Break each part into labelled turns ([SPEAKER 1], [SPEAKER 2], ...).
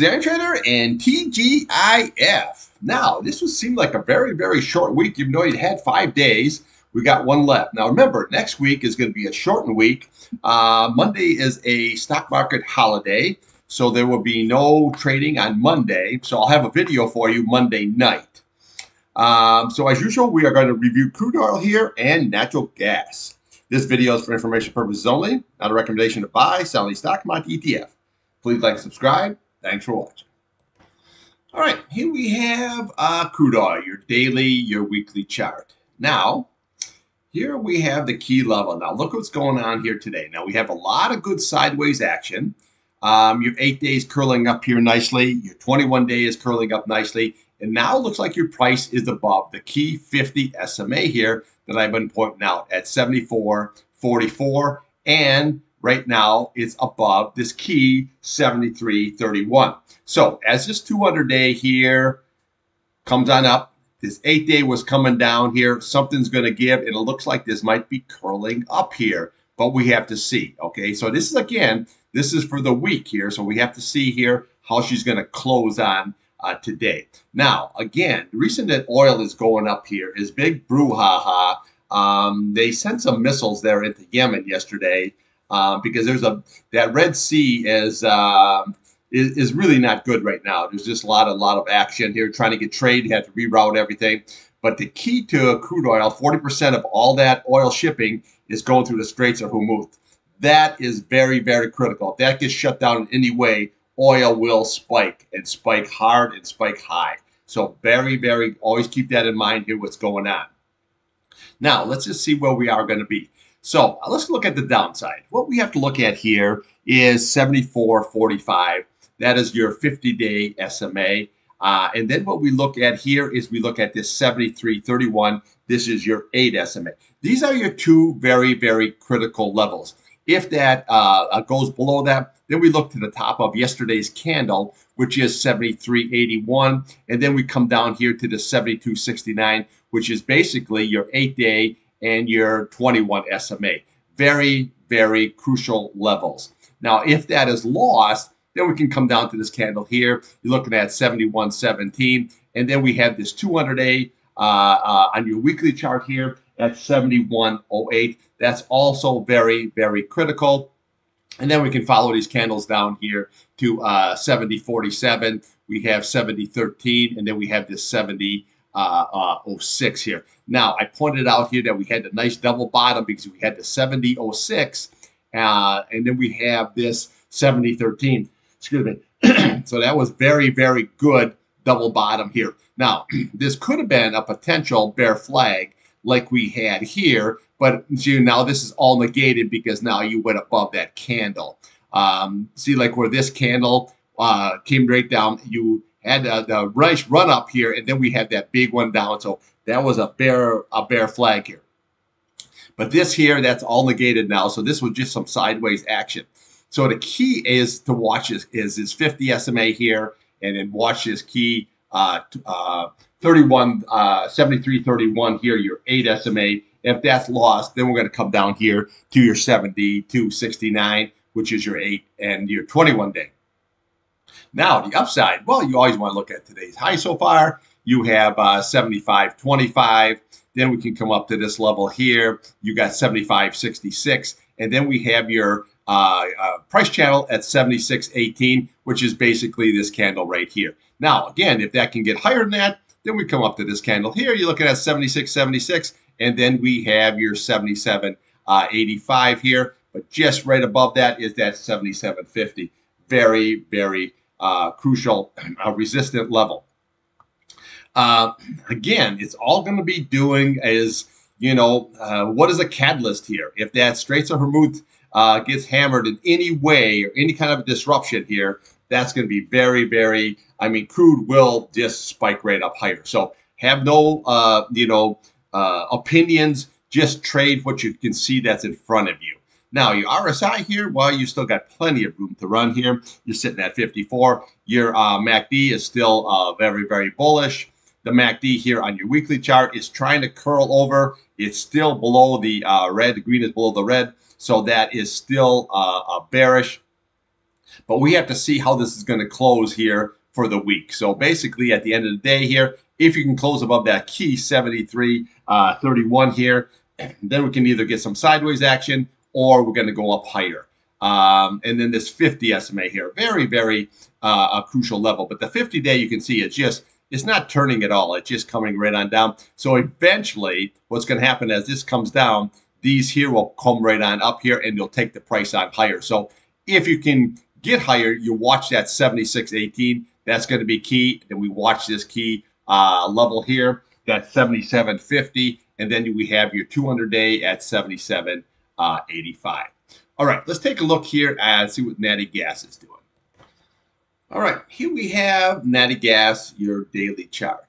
[SPEAKER 1] The Iron Trader and TGIF. Now, this would seem like a very, very short week, even though you had five days. We got one left. Now, remember, next week is going to be a shortened week. Uh, Monday is a stock market holiday, so there will be no trading on Monday. So I'll have a video for you Monday night. Um, so, as usual, we are going to review crude oil here and natural gas. This video is for information purposes only, not a recommendation to buy, sell any stock, commodity, ETF. Please like, subscribe Thanks for watching. All right, here we have uh, oil, your daily, your weekly chart. Now, here we have the key level. Now, look what's going on here today. Now, we have a lot of good sideways action. Um, your eight days curling up here nicely. Your 21 day is curling up nicely. And now it looks like your price is above the key 50 SMA here that I've been pointing out at 74.44 and right now is above this key 73.31. So as this 200 day here comes on up, this eight day was coming down here. Something's going to give, and it looks like this might be curling up here, but we have to see. Okay, so this is again, this is for the week here, so we have to see here how she's going to close on uh, today. Now, again, the reason that oil is going up here is big brouhaha. Um, they sent some missiles there into Yemen yesterday um, because there's a that Red Sea is, uh, is, is really not good right now. There's just a lot a lot of action here trying to get trade. You have to reroute everything. But the key to crude oil, 40% of all that oil shipping is going through the Straits of Hormuz. That is very, very critical. If that gets shut down in any way, oil will spike and spike hard and spike high. So very, very, always keep that in mind here, what's going on. Now, let's just see where we are going to be. So uh, let's look at the downside. What we have to look at here is 74.45. That is your 50-day SMA. Uh, and then what we look at here is we look at this 73.31. This is your 8 SMA. These are your two very, very critical levels. If that uh, uh goes below that, then we look to the top of yesterday's candle, which is 73.81. And then we come down here to the 72.69, which is basically your eight day and your 21 SMA. Very, very crucial levels. Now, if that is lost, then we can come down to this candle here. You're looking at 71.17. And then we have this 200A uh, uh, on your weekly chart here at 71.08. That's also very, very critical. And then we can follow these candles down here to uh, 70.47. We have 70.13, and then we have this 70 uh, uh, 06 here. Now, I pointed out here that we had a nice double bottom because we had the 7006, uh, and then we have this 7013. Excuse me. so that was very, very good double bottom here. Now, this could have been a potential bear flag like we had here, but see, now this is all negated because now you went above that candle. Um, see, like where this candle uh, came right down, you had uh, the nice run up here, and then we had that big one down. So that was a bear a bear flag here. But this here, that's all negated now. So this was just some sideways action. So the key is to watch this is this 50 SMA here, and then watch this key uh, uh, 31, uh, 73, 31 here, your 8 SMA. If that's lost, then we're going to come down here to your 70 to 69, which is your 8 and your 21 day. Now, the upside, well, you always want to look at today's high so far. You have uh, 75.25. Then we can come up to this level here. You got 75.66. And then we have your uh, uh, price channel at 76.18, which is basically this candle right here. Now, again, if that can get higher than that, then we come up to this candle here. You're looking at 76.76. And then we have your 77.85 uh, here. But just right above that is that 77.50. Very, very uh, crucial uh, resistant level. Uh, again, it's all going to be doing is, you know, uh, what is a catalyst here? If that Straits of Hormuz uh, gets hammered in any way or any kind of a disruption here, that's going to be very, very, I mean, crude will just spike right up higher. So have no, uh, you know, opinions. Just trade what you can see that's in front of you. Now, your RSI here, well, you still got plenty of room to run here. You're sitting at 54. Your uh, MACD is still uh, very, very bullish. The MACD here on your weekly chart is trying to curl over. It's still below the uh, red. The green is below the red. So that is still uh, bearish. But we have to see how this is going to close here for the week. So basically, at the end of the day here, if you can close above that key 73, uh, 31 here, then we can either get some sideways action or we're going to go up higher. Um, and then this 50 SMA here, very, very uh, a crucial level. But the 50 day, you can see it's just, it's not turning at all. It's just coming right on down. So eventually, what's going to happen as this comes down, these here will come right on up here and you'll take the price on higher. So if you can get higher, you watch that 76.18. That's going to be key. Then we watch this key uh, level here, that's 77.50. And then we have your 200 day at 77.85. Uh, All right, let's take a look here and see what Natty Gas is doing. All right, here we have Natty Gas, your daily chart.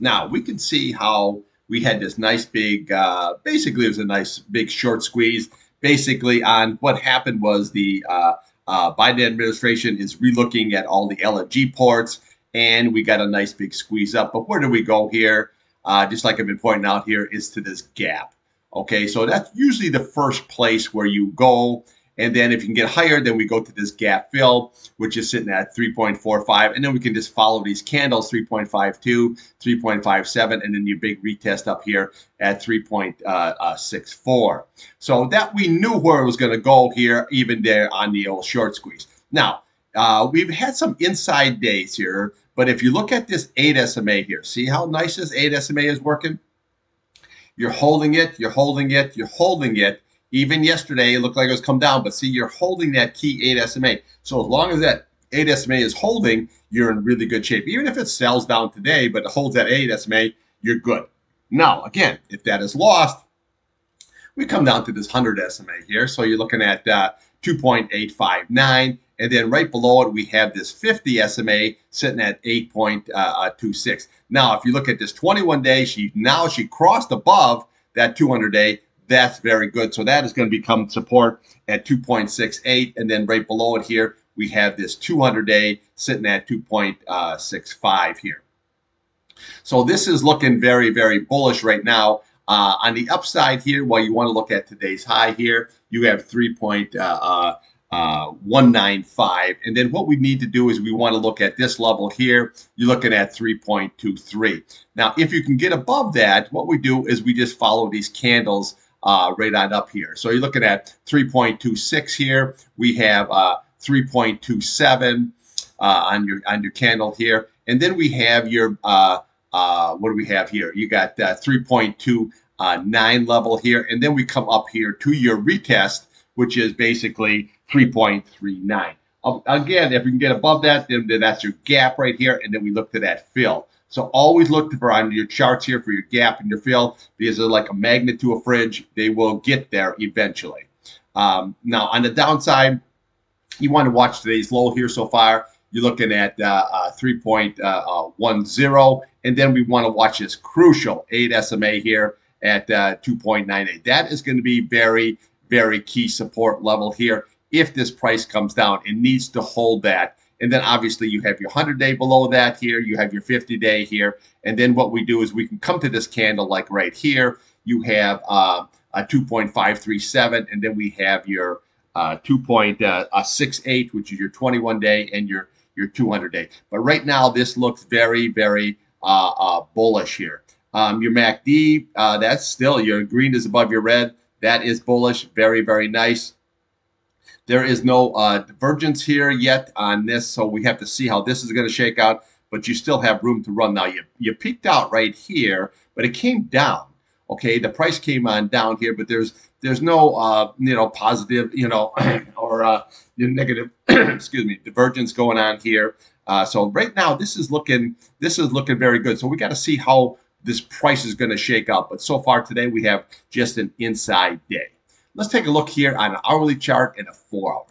[SPEAKER 1] Now, we can see how we had this nice big, uh, basically it was a nice big short squeeze. Basically on what happened was the uh, uh, Biden administration is relooking at all the LNG ports, and we got a nice big squeeze up. But where do we go here? Uh, just like I've been pointing out here, is to this gap. Okay, so that's usually the first place where you go and then if you can get higher, then we go to this gap fill, which is sitting at 3.45. And then we can just follow these candles, 3.52, 3.57, and then your big retest up here at 3.64. So that we knew where it was going to go here, even there on the old short squeeze. Now, uh, we've had some inside days here, but if you look at this 8 SMA here, see how nice this 8 SMA is working? You're holding it, you're holding it, you're holding it, even yesterday, it looked like it was come down, but see, you're holding that key 8 SMA. So as long as that 8 SMA is holding, you're in really good shape. Even if it sells down today, but it holds that 8 SMA, you're good. Now, again, if that is lost, we come down to this 100 SMA here. So you're looking at uh, 2.859. And then right below it, we have this 50 SMA sitting at 8.26. Uh, now, if you look at this 21 day, she now she crossed above that 200 day that's very good. So that is going to become support at 2.68. And then right below it here, we have this 200 day sitting at 2.65 here. So this is looking very, very bullish right now. Uh, on the upside here, while you want to look at today's high here, you have 3.195. Uh, uh, and then what we need to do is we want to look at this level here. You're looking at 3.23. Now, if you can get above that, what we do is we just follow these candles uh, right on up here. So you're looking at 3.26 here. We have uh, 3.27 uh, on your on your candle here, and then we have your uh, uh, what do we have here? You got uh, 3.29 level here, and then we come up here to your retest, which is basically 3.39. Again, if we can get above that, then, then that's your gap right here, and then we look to that fill. So always look for on your charts here for your gap and your fill because they're like a magnet to a fridge. They will get there eventually. Um, now on the downside, you want to watch today's low here so far. You're looking at uh, uh, 3.10, uh, and then we want to watch this crucial 8 SMA here at uh, 2.98. That is going to be very, very key support level here. If this price comes down, it needs to hold that and then obviously you have your 100 day below that here, you have your 50 day here. And then what we do is we can come to this candle like right here. You have uh, a 2.537, and then we have your uh, 2.68, uh, which is your 21 day, and your your 200 day. But right now, this looks very, very uh, uh, bullish here. Um, your MACD, uh, that's still your green is above your red. That is bullish. Very, very nice. There is no uh, divergence here yet on this, so we have to see how this is going to shake out. But you still have room to run. Now you you peaked out right here, but it came down. Okay, the price came on down here, but there's there's no uh, you know positive you know or uh, negative excuse me divergence going on here. Uh, so right now this is looking this is looking very good. So we got to see how this price is going to shake out. But so far today we have just an inside day. Let's take a look here on an hourly chart and a four hour.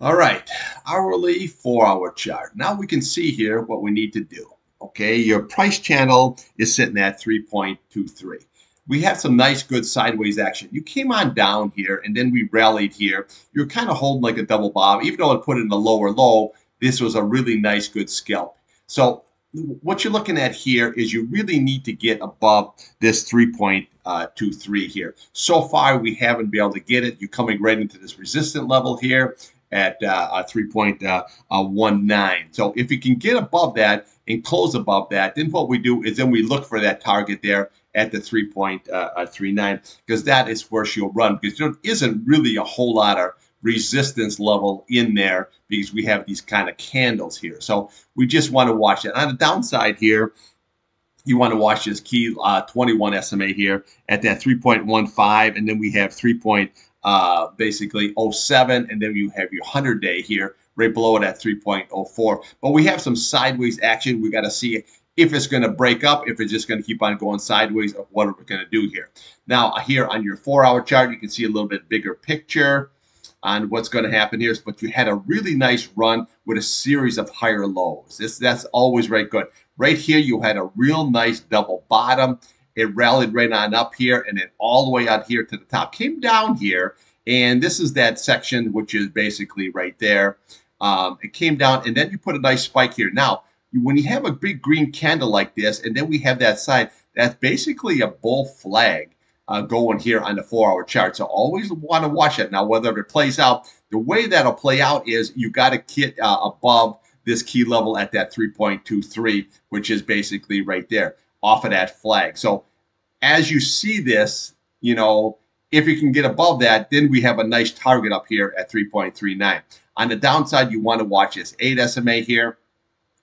[SPEAKER 1] All right, hourly four hour chart. Now we can see here what we need to do. Okay, your price channel is sitting at 3.23. We have some nice, good sideways action. You came on down here and then we rallied here. You're kind of holding like a double bob. Even though it put in a lower low, this was a really nice, good scalp. So what you're looking at here is you really need to get above this 3.23 here. So far, we haven't been able to get it. You're coming right into this resistant level here. at uh, 3.19. Uh, so if you can get above that and close above that, then what we do is then we look for that target there at the 3.39 because that is where she'll run because there isn't really a whole lot of resistance level in there because we have these kind of candles here. So we just want to watch it. On the downside here, you want to watch this key uh, 21 SMA here at that 3.15, and then we have 3. Uh, basically 07, and then you have your 100 day here right below it at 3.04. But we have some sideways action. We got to see if it's going to break up, if it's just going to keep on going sideways, or what are we going to do here. Now, here on your four hour chart, you can see a little bit bigger picture on what's going to happen here. But you had a really nice run with a series of higher lows. This That's always very good. Right here, you had a real nice double bottom. It rallied right on up here and then all the way out here to the top. Came down here, and this is that section which is basically right there. Um, it came down, and then you put a nice spike here. Now, when you have a big green candle like this, and then we have that side, that's basically a bull flag uh, going here on the four-hour chart. So always want to watch it. Now, whether it plays out, the way that'll play out is you got to get uh, above this key level at that 3.23, which is basically right there off of that flag. So as you see this, you know, if you can get above that, then we have a nice target up here at 3.39. On the downside, you want to watch this 8 SMA here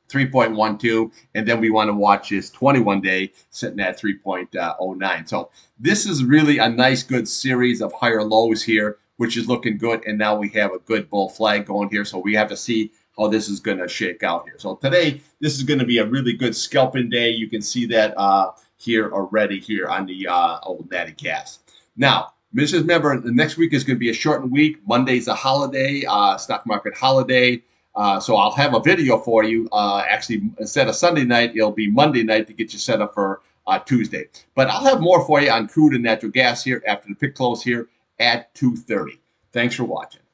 [SPEAKER 1] 3.12, and then we want to watch this 21 day sitting at 3.09. So this is really a nice, good series of higher lows here, which is looking good. And now we have a good bull flag going here. So we have to see how this is going to shake out here. So today, this is going to be a really good scalping day. You can see that uh, here already here on the uh, old Natty Gas. Now, Mrs. Remember, the next week is going to be a shortened week. Monday's a holiday, uh, stock market holiday. Uh, so I'll have a video for you. Uh, actually, instead of Sunday night, it'll be Monday night to get you set up for uh, Tuesday. But I'll have more for you on crude and natural gas here after the pit close here at 2.30. Thanks for watching.